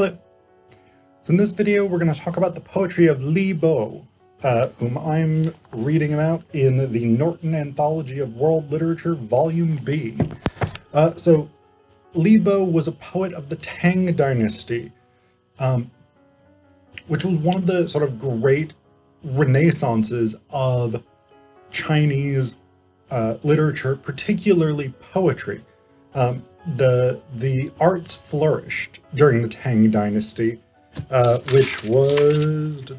Hello. So in this video, we're going to talk about the poetry of Li Bo, uh, whom I'm reading about in the Norton Anthology of World Literature, Volume B. Uh, so Li Bo was a poet of the Tang Dynasty, um, which was one of the sort of great renaissances of Chinese uh, literature, particularly poetry. Um, the the arts flourished during the Tang Dynasty, uh, which was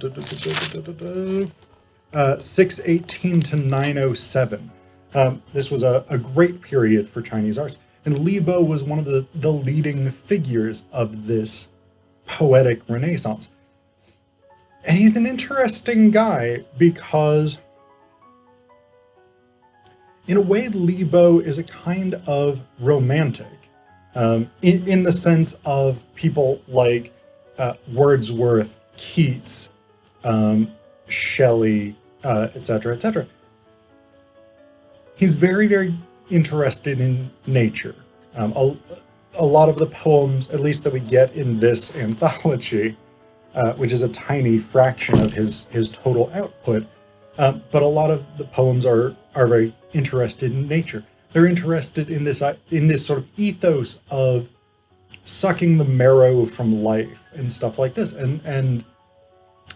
uh, 618 to 907. Um, this was a, a great period for Chinese arts, and Li Bo was one of the, the leading figures of this poetic renaissance. And he's an interesting guy because in a way, Li Bo is a kind of romantic um, in, in the sense of people like uh, Wordsworth, Keats, um, Shelley, etc., uh, etc. Et He's very, very interested in nature. Um, a, a, lot of the poems, at least that we get in this anthology, uh, which is a tiny fraction of his, his total output, um, but a lot of the poems are are very interested in nature. They're interested in this in this sort of ethos of sucking the marrow from life and stuff like this. And and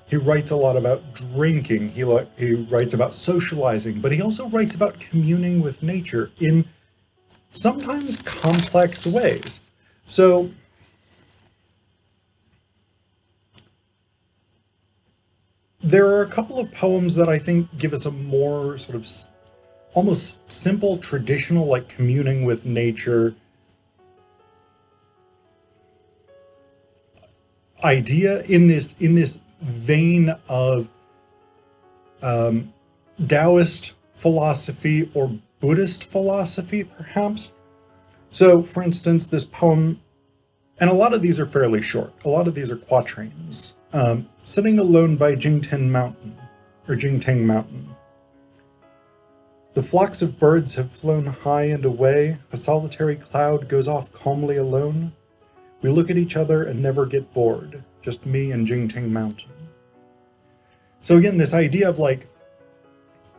he writes a lot about drinking. He he writes about socializing, but he also writes about communing with nature in sometimes complex ways. So there are a couple of poems that I think give us a more sort of almost simple, traditional, like communing with nature idea in this in this vein of um, Taoist philosophy or Buddhist philosophy, perhaps. So, for instance, this poem, and a lot of these are fairly short. A lot of these are quatrains. Um, Sitting alone by Jingten Mountain, or Jingteng Mountain. The flocks of birds have flown high and away, a solitary cloud goes off calmly alone. We look at each other and never get bored, just me and Jingteng Mountain. So again, this idea of like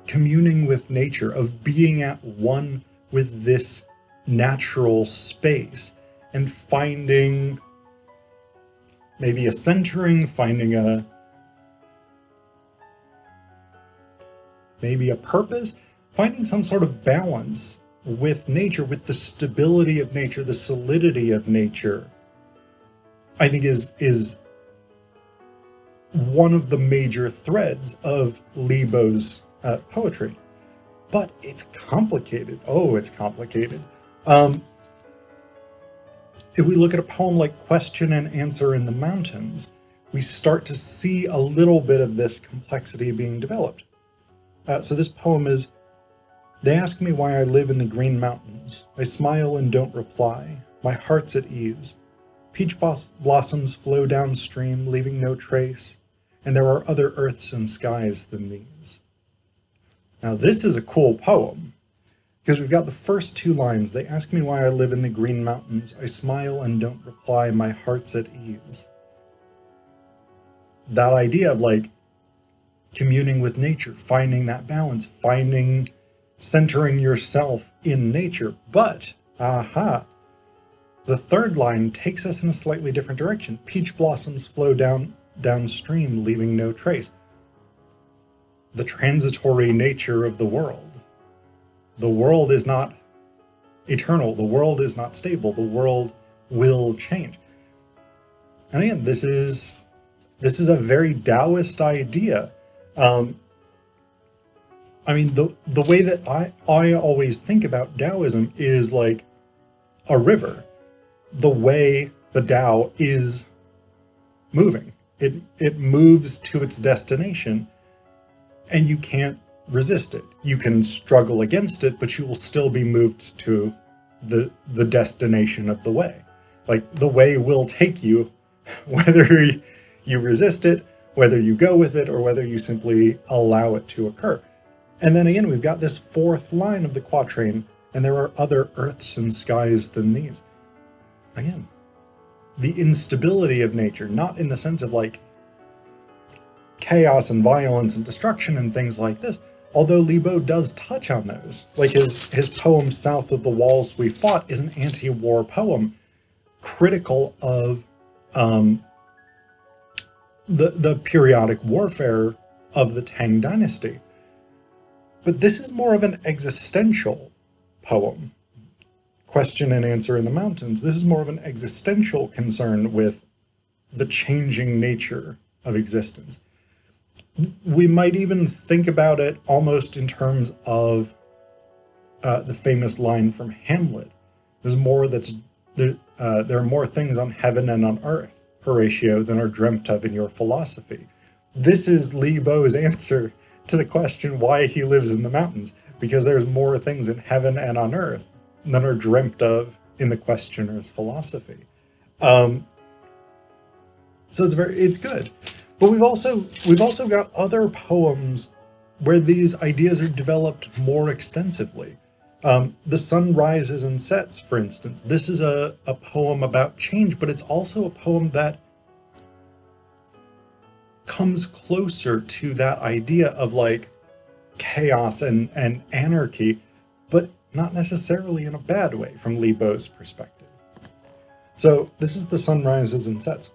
communing with nature, of being at one with this natural space and finding maybe a centering, finding a maybe a purpose, finding some sort of balance with nature, with the stability of nature, the solidity of nature, I think is is one of the major threads of Li Bo's uh, poetry. But it's complicated. Oh, it's complicated. Um, if we look at a poem like Question and Answer in the Mountains, we start to see a little bit of this complexity being developed. Uh, so this poem is, They ask me why I live in the green mountains. I smile and don't reply. My heart's at ease. Peach blossoms flow downstream, leaving no trace, and there are other earths and skies than these. Now this is a cool poem. Because we've got the first two lines. They ask me why I live in the green mountains. I smile and don't reply. My heart's at ease. That idea of like communing with nature, finding that balance, finding, centering yourself in nature. But, aha, the third line takes us in a slightly different direction. Peach blossoms flow down downstream, leaving no trace. The transitory nature of the world the world is not eternal. The world is not stable. The world will change. And again, this is this is a very Taoist idea. Um, I mean, the the way that I I always think about Taoism is like a river. The way the Tao is moving. It it moves to its destination, and you can't resist it. You can struggle against it, but you will still be moved to the the destination of the way. Like the way will take you, whether you resist it, whether you go with it, or whether you simply allow it to occur. And then again, we've got this fourth line of the quatrain, and there are other earths and skies than these. Again, the instability of nature, not in the sense of like chaos and violence and destruction and things like this. Although Li Bo does touch on those. Like his, his poem South of the Walls We Fought is an anti-war poem critical of um, the, the periodic warfare of the Tang dynasty. But this is more of an existential poem. Question and Answer in the Mountains. This is more of an existential concern with the changing nature of existence. We might even think about it almost in terms of uh, the famous line from Hamlet. There's more that's there. Uh, there are more things on heaven and on earth, Horatio, than are dreamt of in your philosophy. This is Li Bo's answer to the question why he lives in the mountains, because there's more things in heaven and on earth than are dreamt of in the questioner's philosophy. Um, so it's very it's good, but we've also we've also got other poems where these ideas are developed more extensively. Um, the sun rises and sets, for instance. This is a, a poem about change, but it's also a poem that comes closer to that idea of like chaos and, and anarchy, but not necessarily in a bad way from Li Bo's perspective. So this is the sun rises and sets.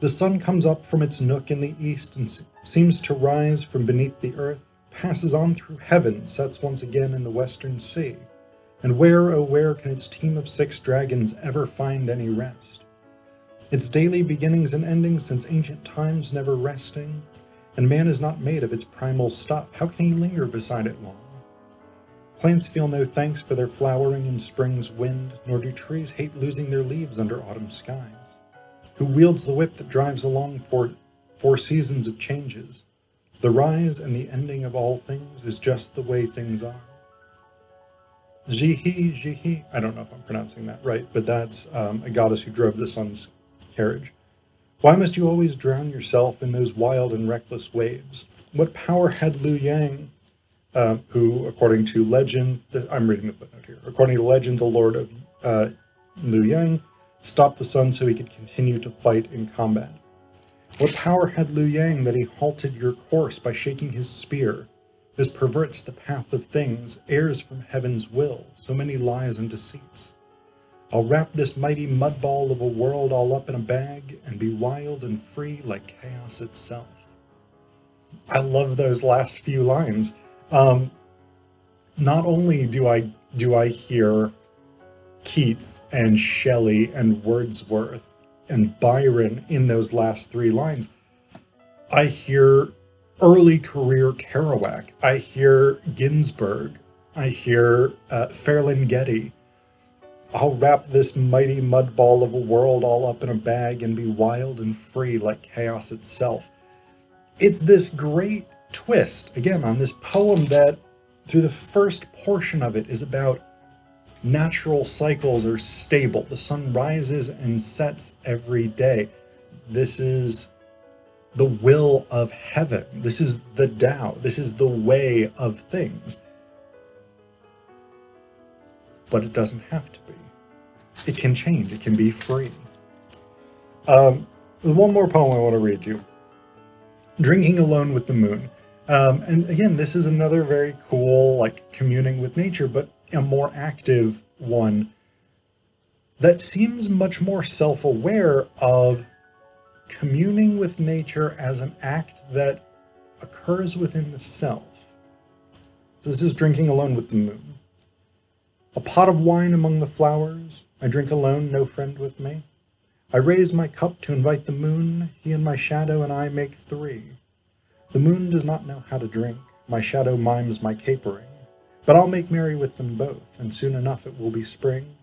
The sun comes up from its nook in the east and seems to rise from beneath the earth, passes on through heaven, sets once again in the western sea. And where, oh where can its team of six dragons ever find any rest? Its daily beginnings and endings since ancient times never resting, and man is not made of its primal stuff, how can he linger beside it long? Plants feel no thanks for their flowering in spring's wind, nor do trees hate losing their leaves under autumn skies. Who wields the whip that drives along for four seasons of changes? The rise and the ending of all things is just the way things are. Jihi, Jihi, I don't know if I'm pronouncing that right, but that's um, a goddess who drove the sun's carriage. Why must you always drown yourself in those wild and reckless waves? What power had Liu Yang, uh, who, according to legend, I'm reading the footnote here, according to legend, the lord of uh, Liu Yang stopped the sun so he could continue to fight in combat? What power had Liu Yang that he halted your course by shaking his spear? This perverts the path of things, errs from heaven's will, so many lies and deceits. I'll wrap this mighty mudball of a world all up in a bag and be wild and free like chaos itself. I love those last few lines. Um, not only do I do I hear Keats and Shelley and Wordsworth and Byron in those last three lines, I hear early career Kerouac. I hear Ginsberg. I hear uh, Ferlinghetti. I'll wrap this mighty mud ball of a world all up in a bag and be wild and free like chaos itself. It's this great twist, again, on this poem that through the first portion of it is about natural cycles are stable. The sun rises and sets every day. This is the will of heaven. This is the Tao. This is the way of things. But it doesn't have to be it can change. It can be free. Um, one more poem I want to read you. Drinking Alone with the Moon. Um, and again, this is another very cool, like communing with nature, but a more active one that seems much more self-aware of communing with nature as an act that occurs within the self. So this is drinking alone with the moon. A pot of wine among the flowers, I drink alone, no friend with me. I raise my cup to invite the moon, he and my shadow and I make three. The moon does not know how to drink, my shadow mimes my capering. But I'll make merry with them both, and soon enough it will be spring.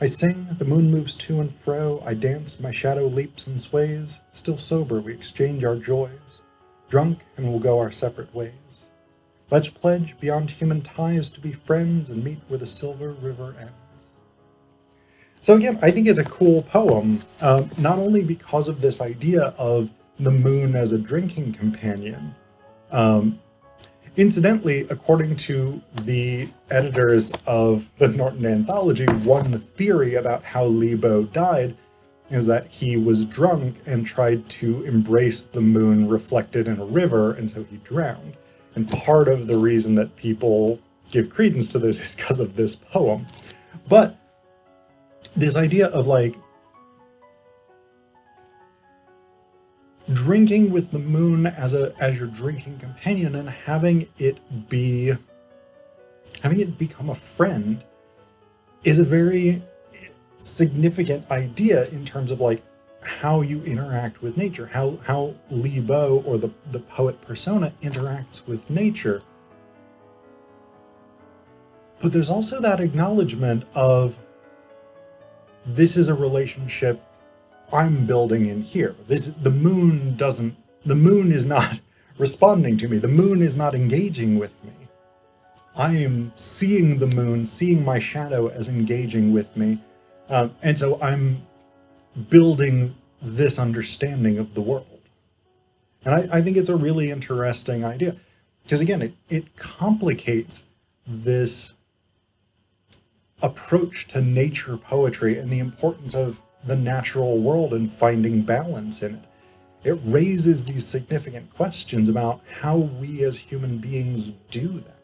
I sing, the moon moves to and fro, I dance, my shadow leaps and sways. Still sober, we exchange our joys. Drunk, and we'll go our separate ways. Let's pledge beyond human ties to be friends and meet where the silver river ends. So again, I think it's a cool poem, um, not only because of this idea of the moon as a drinking companion, um, Incidentally, according to the editors of the Norton Anthology, one theory about how Li Bo died is that he was drunk and tried to embrace the moon reflected in a river, and so he drowned. And part of the reason that people give credence to this is because of this poem. But this idea of like drinking with the moon as a as your drinking companion and having it be having it become a friend is a very significant idea in terms of like how you interact with nature how how Li Bo or the the poet persona interacts with nature but there's also that acknowledgement of this is a relationship I'm building in here. This the moon doesn't the moon is not responding to me. The moon is not engaging with me. I am seeing the moon, seeing my shadow as engaging with me. Um, and so I'm building this understanding of the world. And I, I think it's a really interesting idea. Because again, it, it complicates this approach to nature poetry and the importance of the natural world and finding balance in it. It raises these significant questions about how we as human beings do that.